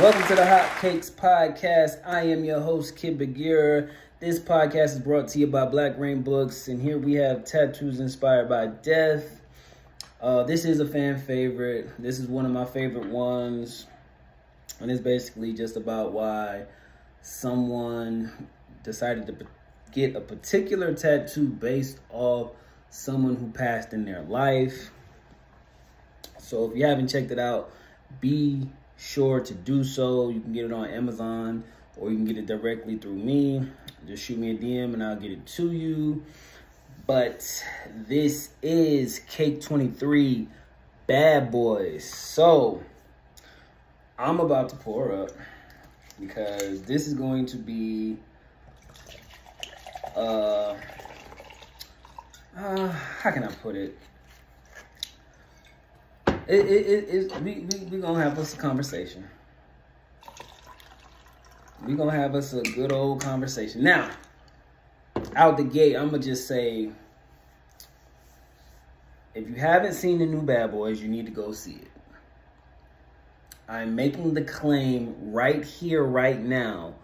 Welcome to the Hot Kakes Podcast. I am your host, Kidd Bagheera. This podcast is brought to you by Black Rain Books, and here we have tattoos inspired by death. Uh, this is a fan favorite. This is one of my favorite ones, and it's basically just about why someone decided to get a particular tattoo based off someone who passed in their life. So if you haven't checked it out, be sure to do so. You can get it on Amazon or you can get it directly through me. Just shoot me a DM and I'll get it to you. But this is Kake 23 Bad Boys. So I'm about to pour up because this is going to be uh, uh how can I put it? It, it, it, we, we, we gonna have us a conversation. We gonna have us a good old conversation. Now, out the gate, I'm gonna just say, if you haven't seen the new Bad Boys, you need to go see it. I'm making the claim right here, right now,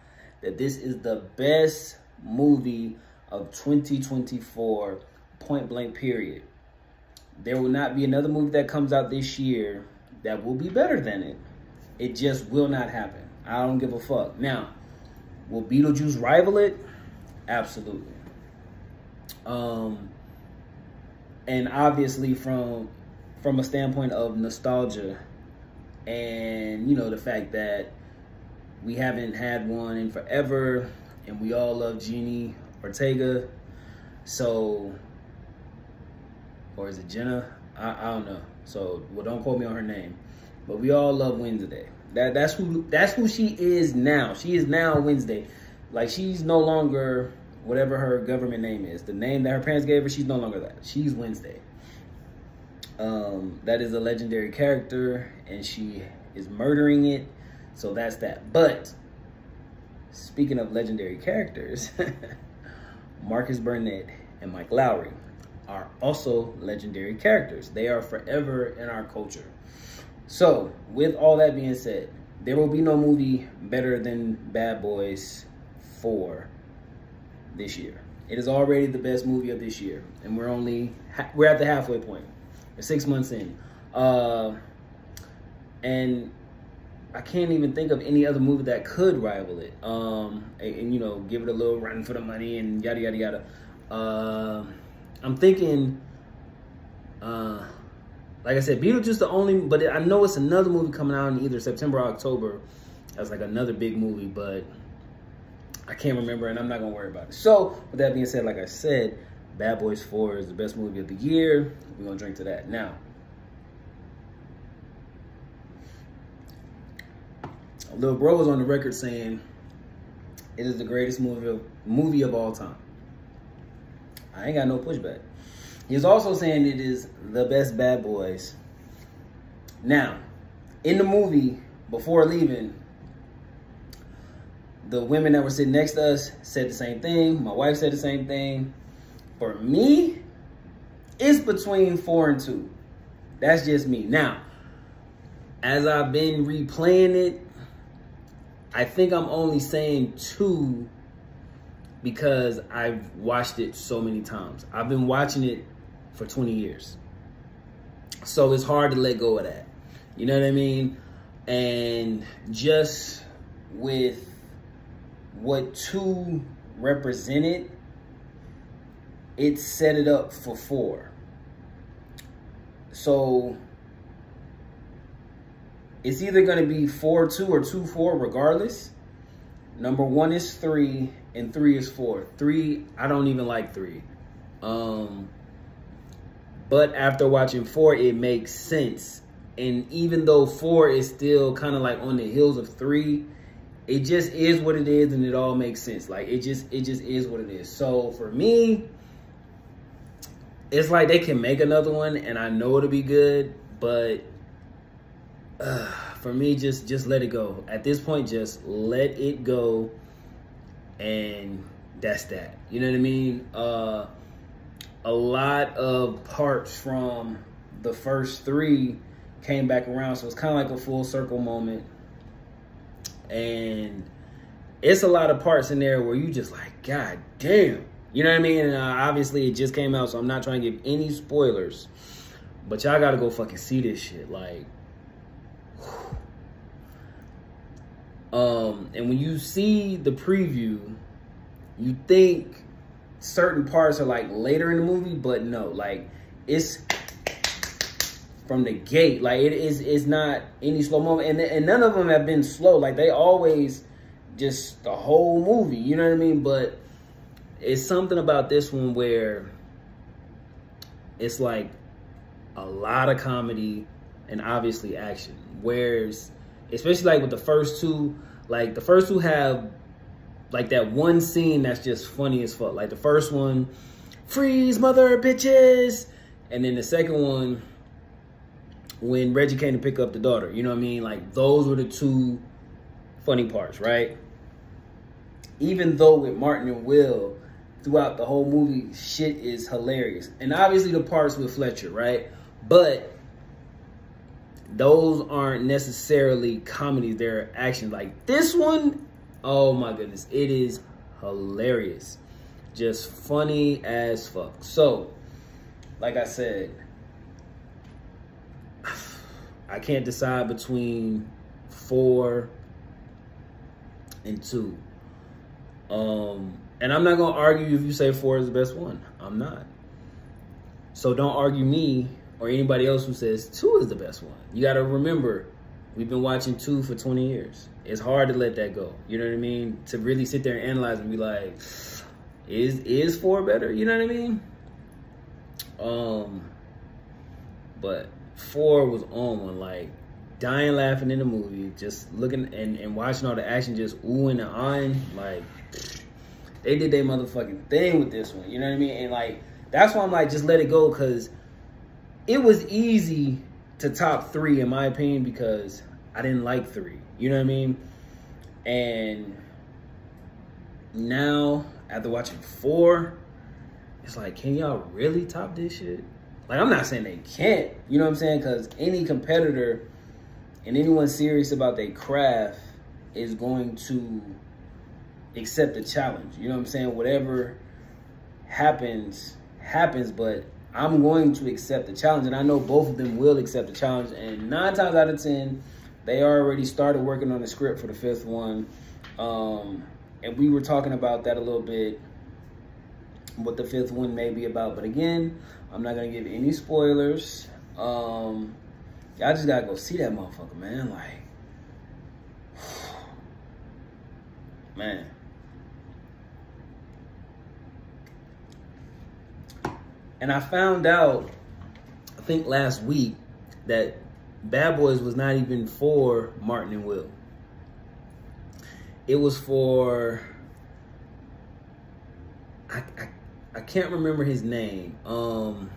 that this is the best movie of 2024, point blank period. There will not be another movie that comes out this year that will be better than it. It just will not happen. I don't give a fuck. Now, will Beetlejuice rival it? Absolutely. Um, and obviously from from a standpoint of nostalgia and you know the fact that we haven't had one in forever and we all love Jenny Ortega. So or is it Jenna? I, I don't know. So well, don't quote me on her name. But we all love Wednesday. That that's who that's who she is now. She is now Wednesday. Like she's no longer whatever her government name is. The name that her parents gave her, she's no longer that. She's Wednesday. Um, that is a legendary character, and she is murdering it. So that's that. But speaking of legendary characters, Marcus Burnett and Mike Lowrey are also legendary characters. They are forever in our culture. So, with all that being said, there will be no movie better than Bad Boys 4 this year. It is already the best movie of this year, and we're only we're at the halfway point. We're six months in, uh, and I can't even think of any other movie that could rival it. Um, and, and, you know, give it a little run for the money and yada yada yada. Uh, I'm thinking, uh, like I said, Beetlejuice the only, but I know it's another movie coming out in either September or October. That's like another big movie, but I can't remember, and I'm not gonna worry about it. So, with that being said, like I said, Bad Boys 4 is the best movie of the year. We're gonna drink to that now. Lil Bro was on the record saying it is the greatest movie of, movie of all time. I ain't got no pushback. He's also saying it is the best Bad Boys. Now, in the movie, before leaving, the women that were sitting next to us said the same thing. My wife said the same thing. For me, it's between four and two. That's just me. Now, as I've been replaying it, I think I'm only saying two because I've watched it so many times. I've been watching it for 20 years. So it's hard to let go of that. You know what I mean? And just with what two represented, it set it up for four. So it's either going to be 4-2 or 2-4 regardless. Number one is three, and three is four. Three, I don't even like three. Um, but after watching four, it makes sense. And even though four is still kind of like on the heels of three, it just is what it is, and it all makes sense. Like it just, it just is what it is. So for me, it's like they can make another one, and I know it'll be good, but uh, for me, just just let it go. At this point, just let it go, and that's that. You know what I mean? Uh, a lot of parts from the first three came back around, so it's kind of like a full circle moment. and it's a lot of parts in there where you just like, God damn. You know what I mean? And uh, obviously it just came out, so I'm not trying to give any spoilers. But y'all gotta go fucking see this shit. Like, um, and when you see the preview, you think certain parts are like later in the movie, but no, like it's from the gate. Like it is, it's not any slow moment, and and none of them have been slow. Like they always just the whole movie. You know what I mean? But it's something about this one where it's like a lot of comedy and obviously action. Whereas, especially like with the first two, like the first two have like that one scene that's just funny as fuck. Like the first one, freeze mother bitches. And then the second one, when Reggie came to pick up the daughter. You know what I mean? Like those were the two funny parts, right? Even though with Martin and Will, throughout the whole movie, shit is hilarious. And obviously the parts with Fletcher, right? But those aren't necessarily comedies, they're action Like this one, oh my goodness, it is hilarious. Just funny as fuck. So, like I said, I can't decide between four and two. Um, and I'm not gonna argue if you say four is the best one. I'm not. So don't argue me or anybody else who says two is the best one. You gotta remember, we've been watching two for 20 years. It's hard to let that go. You know what I mean? To really sit there and analyze and be like, is is four better? You know what I mean? Um, but four was on one, like dying laughing in the movie, just looking and, and watching all the action just oohing and ahhing, like they did their motherfucking thing with this one. You know what I mean? And like that's why I'm like, just let it go because it was easy to top three in my opinion because I didn't like three. You know what I mean? And now after watching four, it's like, can y'all really top this shit? Like, I'm not saying they can't, you know what I'm saying? Because any competitor and anyone serious about their craft is going to accept the challenge. You know what I'm saying? Whatever happens, happens, but I'm going to accept the challenge. And I know both of them will accept the challenge. And nine times out of 10, they already started working on the script for the fifth one. Um, and we were talking about that a little bit what the fifth one may be about. But again, I'm not gonna give any spoilers. Um, y'all just gotta go see that motherfucker, man. Like, man. And I found out, I think last week, that Bad Boys was not even for Martin and Will. It was for I, I I can't remember his name. Um,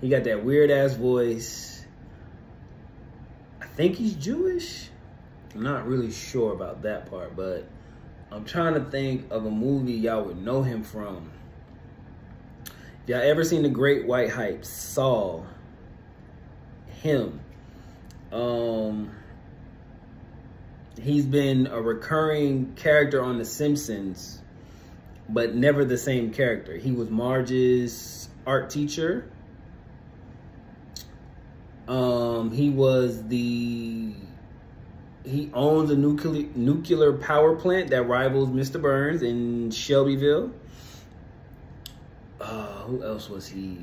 he got that weird ass voice. I think he's Jewish. I'm not really sure about that part, but I'm trying to think of a movie y'all would know him from. Y'all ever seen The Great White Hype, Saul, him. Um, he's been a recurring character on The Simpsons but never the same character. He was Marge's art teacher. Um, he was the he owns a nuclear nuclear power plant that rivals Mr. Burns in Shelbyville. Uh, who else was he?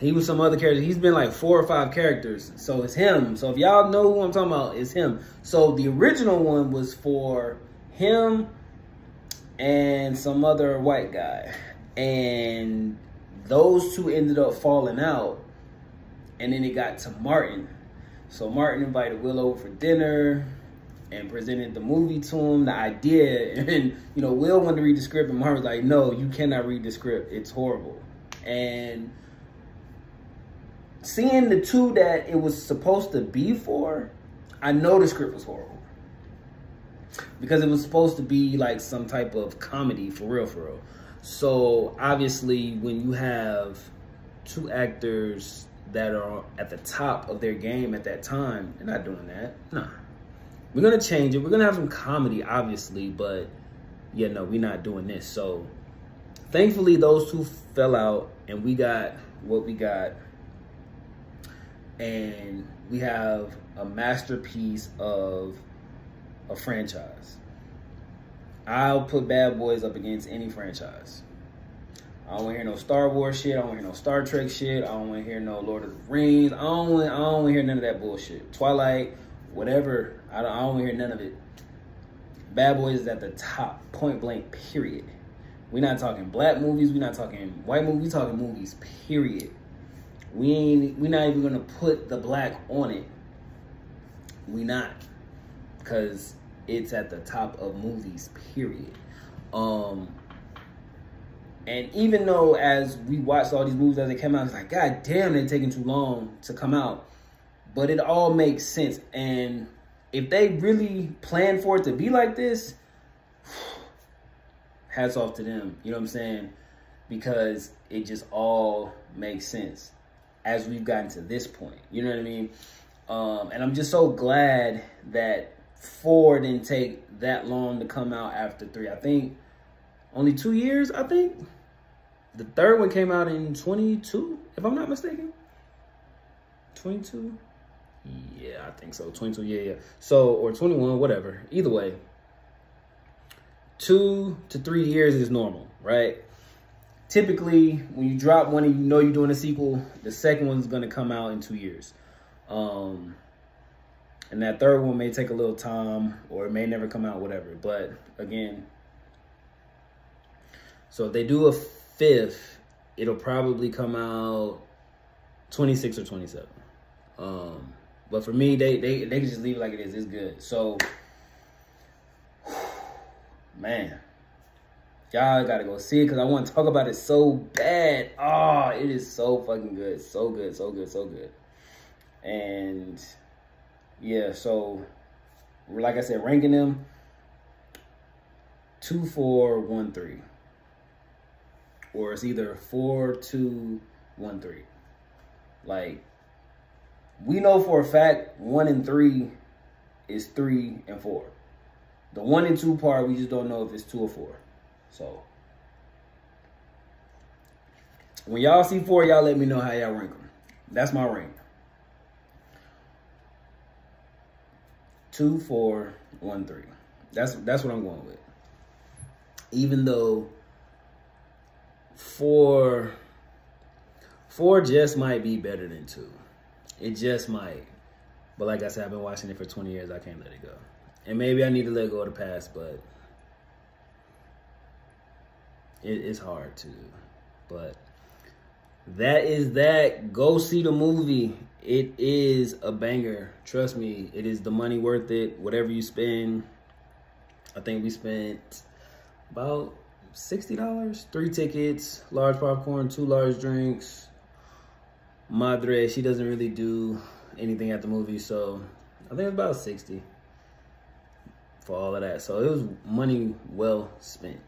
He was some other character. He's been like four or five characters. So it's him. So if y'all know who I'm talking about, it's him. So the original one was for him and some other white guy. And those two ended up falling out. And then it got to Martin. So Martin invited Will over for dinner and presented the movie to him, the idea. And, you know, Will wanted to read the script, and Martin was like, no, you cannot read the script. It's horrible. And seeing the two that it was supposed to be for, I know the script was horrible because it was supposed to be like some type of comedy for real, for real. So obviously, when you have two actors that are at the top of their game at that time. They're not doing that. Nah. We're gonna change it. We're gonna have some comedy, obviously, but yeah, no, we're not doing this. So thankfully those two fell out and we got what we got. And we have a masterpiece of a franchise. I'll put Bad Boys up against any franchise. I don't want to hear no Star Wars shit. I don't want to hear no Star Trek shit. I don't want to hear no Lord of the Rings. I don't want. I don't want to hear none of that bullshit. Twilight, whatever. I don't. I don't hear none of it. Bad Boys is at the top, point blank. Period. We're not talking black movies. We're not talking white movies. We're talking movies. Period. We ain't. We're not even gonna put the black on it. We not, cause it's at the top of movies. Period. Um and even though as we watched all these movies as they came out, it's like, God damn, they're taking too long to come out. But it all makes sense. And if they really planned for it to be like this, hats off to them. You know what I'm saying? Because it just all makes sense as we've gotten to this point. You know what I mean? Um, and I'm just so glad that four didn't take that long to come out after three. I think only two years, I think. The third one came out in 22, if I'm not mistaken. 22? Yeah, I think so. 22, yeah, yeah. So, or 21, whatever. Either way, two to three years is normal, right? Typically, when you drop one and you know you're doing a sequel, the second one's going to come out in two years. Um, and that third one may take a little time or it may never come out, whatever. But again, so if they do a fifth, it'll probably come out 26 or 27. Um, but for me, they, they, they can just leave it like it is. It's good. So, man, y'all gotta go see it because I want to talk about it so bad. Oh, it is so fucking good. So good, so good, so good. And yeah, so like I said, ranking them two, four, one, three or it's either four, two, one, three. Like, we know for a fact one and three is three and four. The one and two part, we just don't know if it's two or four. So, when y'all see four, y'all let me know how y'all rank them. That's my rank. Two, four, one, three. That's that's what I'm going with. Even though four four just might be better than two. It just might. But like I said, I've been watching it for 20 years. I can't let it go. And maybe I need to let go of the past, but it, it's hard to. But that is that. Go see the movie. It is a banger. Trust me, it is the money worth it. Whatever you spend. I think we spent about $60, three tickets, large popcorn, two large drinks. Madre, she doesn't really do anything at the movie, so I think it's about 60 for all of that. So it was money well spent.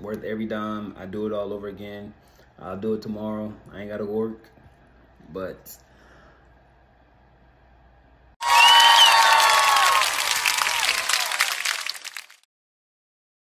Worth every dime. I do it all over again. I'll do it tomorrow. I ain't got to work. But